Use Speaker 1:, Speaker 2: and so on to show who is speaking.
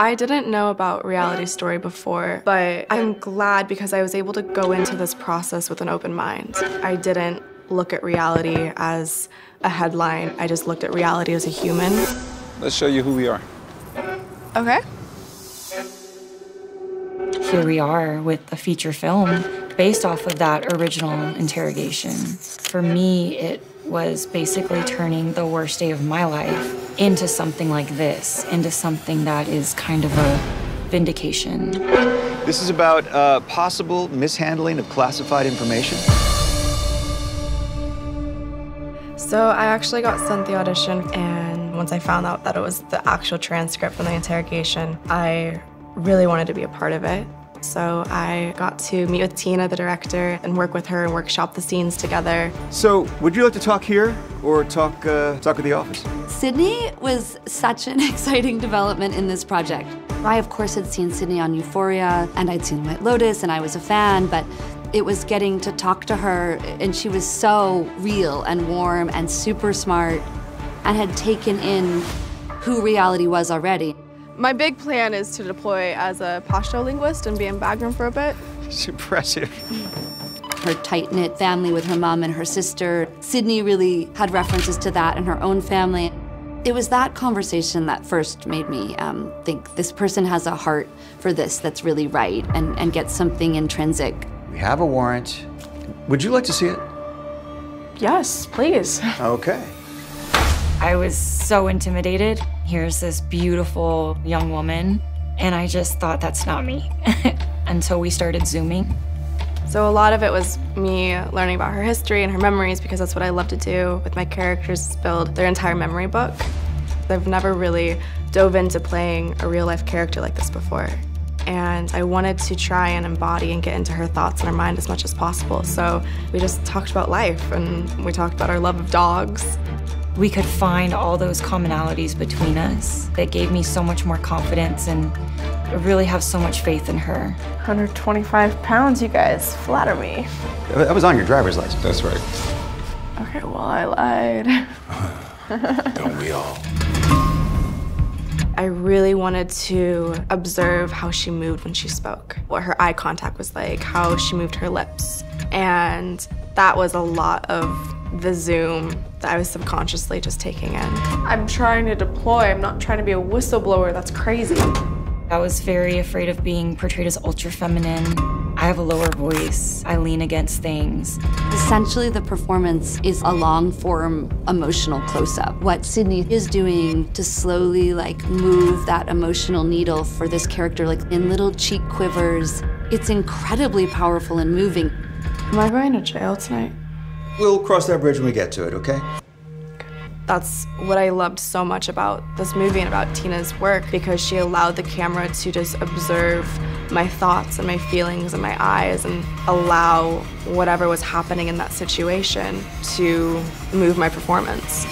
Speaker 1: I didn't know about Reality Story before, but I'm glad because I was able to go into this process with an open mind. I didn't look at reality as a headline, I just looked at reality as a human.
Speaker 2: Let's show you who we are.
Speaker 1: Okay.
Speaker 3: Here we are with a feature film based off of that original interrogation. For me, it was basically turning the worst day of my life into something like this, into something that is kind of a vindication.
Speaker 4: This is about uh, possible mishandling of classified information.
Speaker 1: So I actually got sent the audition, and once I found out that it was the actual transcript from the interrogation, I really wanted to be a part of it. So I got to meet with Tina, the director, and work with her and workshop the scenes together.
Speaker 4: So, would you like to talk here or talk uh, talk at the office?
Speaker 5: Sydney was such an exciting development in this project. I, of course, had seen Sydney on Euphoria, and I'd seen White Lotus, and I was a fan, but it was getting to talk to her, and she was so real and warm and super smart, and had taken in who reality was already.
Speaker 1: My big plan is to deploy as a Pashto linguist and be in Bagram for a bit.
Speaker 4: It's impressive.
Speaker 5: Her tight knit family with her mom and her sister. Sydney really had references to that in her own family. It was that conversation that first made me um, think this person has a heart for this that's really right and, and gets something intrinsic.
Speaker 4: We have a warrant. Would you like to see it?
Speaker 1: Yes, please.
Speaker 4: Okay.
Speaker 3: I was so intimidated. Here's this beautiful young woman, and I just thought that's not me until we started Zooming.
Speaker 1: So a lot of it was me learning about her history and her memories because that's what I love to do with my characters build their entire memory book. I've never really dove into playing a real life character like this before. And I wanted to try and embody and get into her thoughts and her mind as much as possible. So we just talked about life and we talked about our love of dogs
Speaker 3: we could find all those commonalities between us that gave me so much more confidence and I really have so much faith in her.
Speaker 1: 125 pounds, you guys. Flatter me.
Speaker 4: That was on your driver's license.
Speaker 2: That's right.
Speaker 1: Okay, well, I lied.
Speaker 2: Don't we all?
Speaker 1: I really wanted to observe how she moved when she spoke, what her eye contact was like, how she moved her lips. And that was a lot of the Zoom that I was subconsciously just taking in. I'm trying to deploy, I'm not trying to be a whistleblower, that's crazy.
Speaker 3: I was very afraid of being portrayed as ultra feminine. I have a lower voice. I lean against things.
Speaker 5: Essentially, the performance is a long form emotional close up. What Sydney is doing to slowly like move that emotional needle for this character, like in little cheek quivers, it's incredibly powerful and moving.
Speaker 1: Am I going to jail tonight?
Speaker 4: We'll cross that bridge when we get to it, okay?
Speaker 1: That's what I loved so much about this movie and about Tina's work because she allowed the camera to just observe my thoughts and my feelings and my eyes and allow whatever was happening in that situation to move my performance.